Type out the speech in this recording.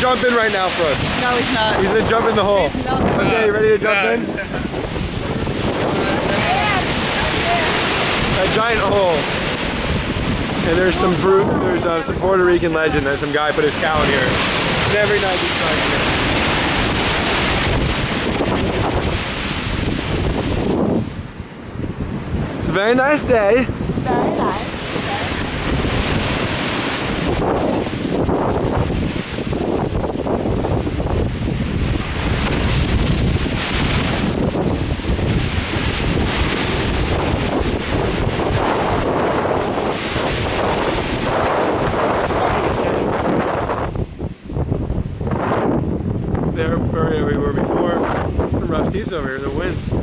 jump in right now for us. No, he's not. He's gonna jump in the hole. He's not. Okay, you ready to jump in? A giant hole. And there's some brute, there's uh, some Puerto Rican legend that some guy put his cow in here. And every night he's trying here. It's a very nice day. Very nice. There where we were before. Some rough seas over here, the winds.